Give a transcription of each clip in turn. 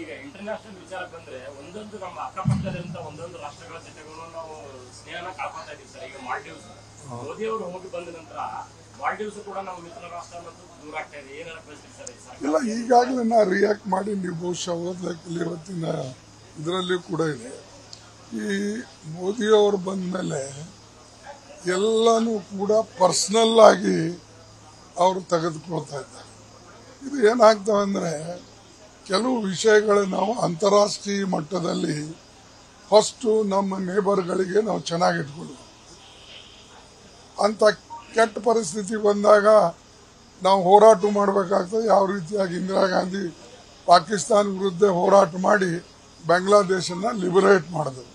ಈಗ ಇಂಟರ್ನ್ಯಾಷನಲ್ ವಿಚಾರ ಬಂದ್ರೆ ಒಂದೊಂದು ನಮ್ಮ ಅಕ್ಕಪಕ್ಕದಂತ ಒಂದೊಂದು ರಾಷ್ಟ್ರಗಳ ಜೊತೆಗಳು ನಾವು ಸ್ನೇಹನ ಕಾಪಾಡ್ತಾ ಇದೀವಿ ಸರ್. ಈಗ ಮಾಲ್ಡೀವ್ಸ್. ಮೋದಿ ಅವರು ಹೋಗಿ ಬಂದ ನಂತರ ಮಾಲ್ಡೀವ್ಸ್ ಕೂಡ ನಮ್ಮ ಮಿತ್ರ ರಾಷ್ಟ್ರ ಮತ್ತು ದೂರ ಆಗ್ತಾ ಇದೆ. ಏನಾರ ಪರಿಸ್ಥಿತಿ ಸರ್? ಇಲ್ಲ ಈಗಾಗಲೇ ನಾ ರಿಯಾಕ್ಟ್ ಮಾಡಿ ನೀವು ಬಹುಶಃ ಓದ್ಲಿಕ್ಕೆ ಇವತ್ತಿನ ಇದರಲ್ಲಿ ಕೂಡ ಇದೆ. ಈ ಮೋದಿಯವರು ಬಂದ ಮೇಲೆ ಎಲ್ಲನೂ ಕೂಡ ಪರ್ಸ್ನಲ್ ಆಗಿ ಅವರು ತೆಗೆದುಕೊಳ್ತಾ ಇದ್ದಾರೆ. ಇದು ಏನಾಗ್ತವೆ ಅಂದರೆ ಕೆಲವು ವಿಷಯಗಳು ನಾವು ಅಂತಾರಾಷ್ಟ್ರೀಯ ಮಟ್ಟದಲ್ಲಿ ಫಸ್ಟು ನಮ್ಮ ನೇಬರ್ಗಳಿಗೆ ನಾವು ಚೆನ್ನಾಗಿ ಅಂಥ ಅಂತ ಕೆಟ್ಟ ಪರಿಸ್ಥಿತಿ ಬಂದಾಗ ನಾವು ಹೋರಾಟ ಮಾಡಬೇಕಾಗ್ತದೆ. ಯಾವ ರೀತಿಯಾಗಿ ಇಂದಿರಾ ಗಾಂಧಿ ಪಾಕಿಸ್ತಾನ ವಿರುದ್ಧ ಹೋರಾಟ ಮಾಡಿ ಬಾಂಗ್ಲಾದೇಶನ ಲಿಬರೇಟ್ ಮಾಡಿದ್ರು.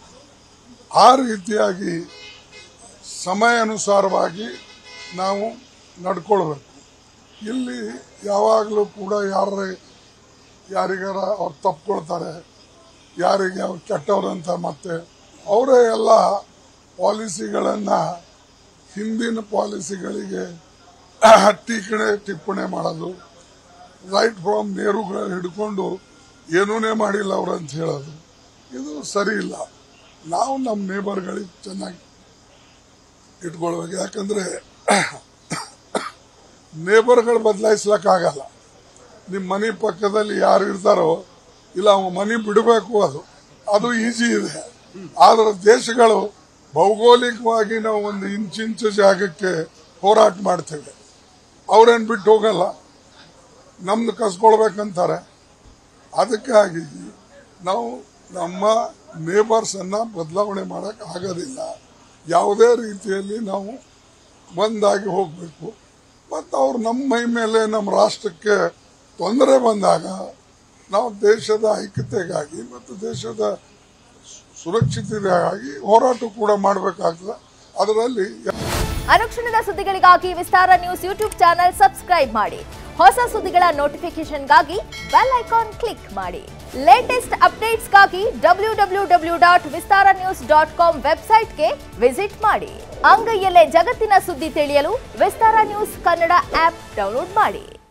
ಆ ರೀತಿಯಾಗಿ ಸಮಯ ಅನುಸಾರವಾಗಿ ನಾವು ನಡ್ಕೊಳ್ಬೇಕು. ಇಲ್ಲಿ ಯಾವಾಗಲೂ ಕೂಡ ಯಾರ ಯಾರಿಗಾರ ಅವ್ರು ತಪ್ಕೊಳ್ತಾರೆ ಯಾರಿಗೆ ಅವ್ರು ಅಂತ ಮತ್ತೆ ಅವರೇ ಎಲ್ಲ ಪಾಲಿಸಿಗಳನ್ನು ಹಿಂದಿನ ಪಾಲಿಸಿಗಳಿಗೆ ಟೀಕಣೆ ಟಿಪ್ಪಣಿ ಮಾಡೋದು ರೈಟ್ ಫ್ರಮ್ ನೇರುಗಳು ಹಿಡ್ಕೊಂಡು ಏನೂನೇ ಮಾಡಿಲ್ಲ ಅವ್ರು ಅಂತ ಹೇಳೋದು, ಇದು ಸರಿ ಇಲ್ಲ. ನಾವು ನಮ್ಮ ನೇಬರ್ಗಳಿಗೆ ಚೆನ್ನಾಗಿ ಇಟ್ಕೊಳ್ಬೇಕು. ಯಾಕಂದ್ರೆ ನೇಬರ್ಗಳು ಬದಲಾಯಿಸ್ಲಕ್ಕಾಗಲ್ಲ. ನಿಮ್ಮ ಮನೆ ಪಕ್ಕದಲ್ಲಿ ಯಾರು ಇರ್ತಾರೋ, ಇಲ್ಲ ಅವ ಮನೆ ಬಿಡಬೇಕು ಅದು. ಅದು ಈಜಿ ಇದೆ. ಆದ್ರೆ ದೇಶಗಳು ಭೌಗೋಳಿಕವಾಗಿ ನಾವು ಒಂದು ಇಂಚಿಂಚು ಜಾಗಕ್ಕೆ ಹೋರಾಟ ಮಾಡ್ತೇವೆ. ಅವ್ರೇನು ಬಿಟ್ಟು ಹೋಗಲ್ಲ. ನಮ್ದು ಕಸ್ಕೊಳ್ಬೇಕಂತಾರೆ. ಅದಕ್ಕಾಗಿ ನಾವು ನಮ್ಮ ನೇಬರ್ಸನ್ನು ಬದಲಾವಣೆ ಮಾಡಕ್ ಆಗೋದಿಲ್ಲ. ಯಾವುದೇ ರೀತಿಯಲ್ಲಿ ನಾವು ಒಂದಾಗಿ ಹೋಗಬೇಕು. ಮತ್ತು ಅವ್ರು ನಮ್ಮ ಮೈ ಮೇಲೆ ನಮ್ಮ ರಾಷ್ಟ್ರಕ್ಕೆ ತೊಂದರೆ ಬಂದಾಗ ನಾವು ದೇಶದ ಐಕ್ಯತೆಗಾಗಿ ಮತ್ತು ದೇಶದ ಸುರಕ್ಷತೆಗಾಗಿ ಹೋರಾಟ ಕೂಡ ಮಾಡಬೇಕಾಗ್ತದೆ. ಅದರಲ್ಲಿ ಅನುಕ್ಷಣದ ಸುದ್ದಿಗಳಿಗಾಗಿ Vistara news YouTube channel subscribe ಮಾಡಿ. ಹೊಸ ಸುದ್ದಿಗಳ ನೋಟಿಫಿಕೇಶನ್ಗಾಗಿ ಬೆಲ್ ಐಕಾನ್ ಕ್ಲಿಕ್ ಮಾಡಿ. Latest ಅಪ್ಡೇಟ್ಸ್ಗಾಗಿ W W W dot Vistara news dot com ವೆಬ್ಸೈಟ್ಗೆ ವಿಸಿಟ್ ಮಾಡಿ. ಅಂಗೈಯಲ್ಲೇ ಜಗತ್ತಿನ ಸುದ್ದಿ ತಿಳಿಯಲು Vistara news Kannada app download ಮಾಡಿ.